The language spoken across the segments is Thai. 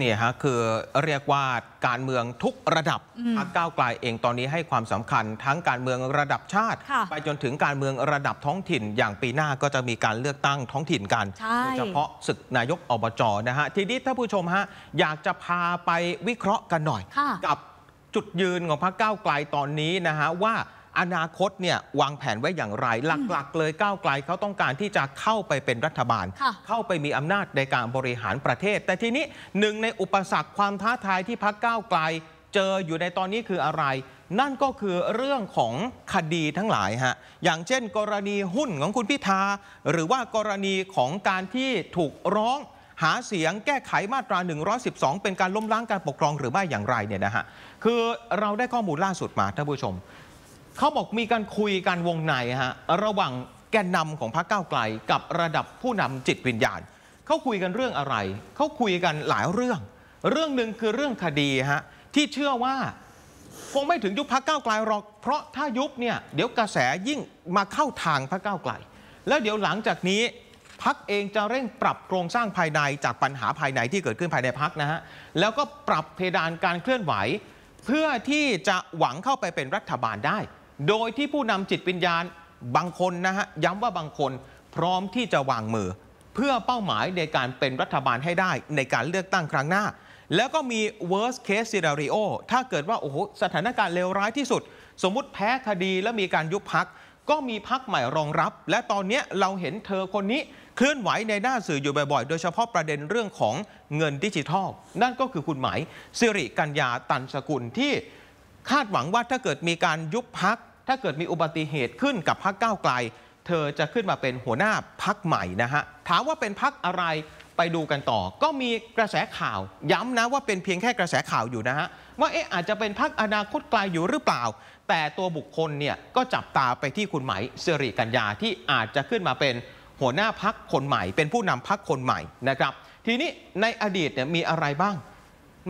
เนี่ยฮะคือเรียกว่าการเมืองทุกระดับอืมพรรคก้าวไกลเองตอนนี้ให้ความสำคัญ ทั้งการเมืองระดับชาติค่ะไปจนถึงการเมืองระดับท้องถิ่น อย่างปีหน้าก็จะมีการเลือกตั้งท้องถิ่นกันใช่โดยเฉพาะศึกนายกอบจนะฮะทีนี้ถ้าผู้ชมฮะอยากจะพาไปวิเคราะห์กันหน่อยค่ะกับจุดยืนของพรรคก้าวไกลตอนนี้นะฮะว่า อนาคตเนี่ยวางแผนไว้อย่างไร หลักๆ เลยก้าวไกลเขาต้องการที่จะเข้าไปเป็นรัฐบาลค่ะเข้าไปมีอำนาจในการบริหารประเทศ แต่ทีนี้หนึ่งในอุปสรรคความท้าทายที่พรรคก้าวไกล เจออยู่ในตอนนี้คืออะไร นั่นก็คือเรื่องของคดีทั้งหลายฮะอย่างเช่น กรณีหุ้นของคุณพิธาหรือว่ากรณีของการที่ถูกร้องหาเสียงแก้ไขมาตรา 112 เป็นการล้มล้างการปกครองหรือไม่อย่างไรเนี่ยนะฮะ คือเราได้ข้อมูลล่าสุดมาท่านผู้ชม เขาบอกมีการคุยกันวงในฮะระหว่างแกนนำของพรรคก้าวไกล กับระดับผู้นำจิตวิญญาณเขาคุยกันเรื่องอะไรเขาคุยกันหลายเรื่อง เรื่องหนึ่งคือเรื่องคดีฮะที่เชื่อว่าคงไม่ถึงยุบพรรคก้าวไกลหรอกเพราะถ้ายุบเนี่ยเดี๋ยวกระแสยิ่งมาเข้าทางพรรคก้าวไกล แล้วเดี๋ยวหลังจากนี้พักเองจะเร่งปรับโครงสร้างภายในจากปัญหาภายในที่เกิดขึ้นภายในพักนะฮะ แล้วก็ปรับเพดานการเคลื่อนไหว เพื่อที่จะหวังเข้าไปเป็นรัฐบาลได้ โดยที่ผู้นำจิตวิญญาณบางคนนะฮะย้ำว่าบางคนพร้อมที่จะวางมือ เพื่อเป้าหมายในการเป็นรัฐบาลให้ได้ในการเลือกตั้งครั้งหน้า แล้วก็มี worst case scenario ถ้าเกิดว่าโอ้โหสถานการณ์เลวร้ายที่สุด สมมุติแพ้คดีและมีการยุบพักก็มีพักใหม่รองรับ และตอนนี้เราเห็นเธอคนนี้เคลื่อนไหวในหน้าสื่ออยู่บ่อยๆ โดยเฉพาะประเด็นเรื่องของเงินดิจิทัล นั่นก็คือคุณหมายสิริกัญญาตันสกุลที่ คาดหวังว่าถ้าเกิดมีการยุบพัก ถ้าเกิดมีอุบัติเหตุขึ้นกับพักก้าวไกล เธอจะขึ้นมาเป็นหัวหน้าพักใหม่นะฮะ ถามว่าเป็นพักอะไรไปดูกันต่อ ก็มีกระแสข่าวย้ำนะว่าเป็นเพียงแค่กระแสข่าวอยู่นะฮะ ว่าเอ๊ะอาจจะเป็นพักอนาคตไกลอยู่หรือเปล่า แต่ตัวบุคคลเนี่ยก็จับตาไปที่คุณไหมสิริกัญญาที่อาจจะขึ้นมาเป็นหัวหน้าพักคนใหม่ เป็นผู้นำพักคนใหม่นะครับ ทีนี้ในอดีตเนี่ยมีอะไรบ้าง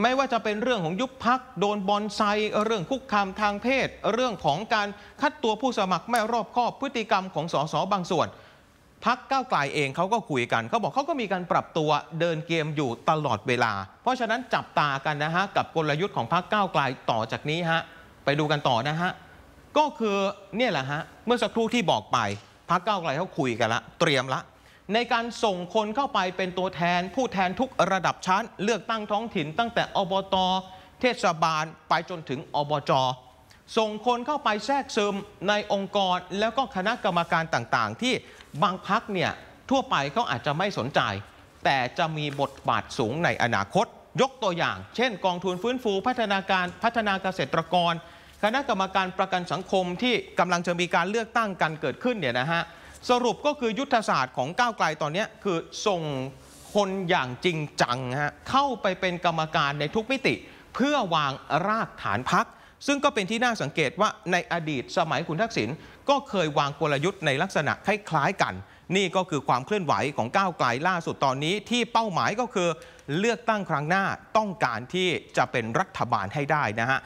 ไม่ว่าจะเป็นเรื่องของยุบพักโดนบอลไซเรื่องคุกคามทางเพศ เรื่องของการคัดตัวผู้สมัครไม่รอบคอบพฤติกรรมของสสบางส่วนพักก้าวไกลเองเขาก็คุยกันเขาบอกเขาก็มีการปรับตัวเดินเกมอยู่ตลอดเวลา เพราะฉะนั้นจับตากันนะฮะกับกลยุทธ์ของพักก้าวไกลต่อจากนี้ฮะไปดูกันต่อนะฮะก็คือเนี่ยแหละฮะเมื่อสักครู่ที่บอกไปพักก้าวไกลเขาคุยกันละ เตรียมละ ในการส่งคนเข้าไปเป็นตัวแทน ผู้แทนทุกระดับชั้น เลือกตั้งท้องถิ่น ตั้งแต่อบต เทศบาลไปจนถึงอบจ ส่งคนเข้าไปแทรกซึมในองค์กร แล้วก็คณะกรรมการต่างๆ ที่บางพักเนี่ยทั่วไปเขาอาจจะไม่สนใจ แต่จะมีบทบาทสูงในอนาคต ยกตัวอย่าง เช่น กองทุนฟื้นฟูพัฒนาการพัฒนาเกษตรกร คณะกรรมการประกันสังคมที่กำลังจะมีการเลือกตั้งกันเกิดขึ้นเนี่ยนะฮะ สรุปก็คือยุทธศาสตร์ของก้าวไกลตอนนี้คือส่งคนอย่างจริงจังฮะเข้าไปเป็นกรรมการในทุกมิติ เพื่อวางรากฐานพัก ซึ่งก็เป็นที่น่าสังเกตว่าในอดีตสมัยคุณทักษิณก็เคยวางกลยุทธ์ในลักษณะคล้ายๆกัน นี่ก็คือความเคลื่อนไหวของก้าวไกลล่าสุดตอนนี้ที่เป้าหมายก็คือเลือกตั้งครั้งหน้าต้องการที่จะเป็นรัฐบาลให้ได้นะฮะ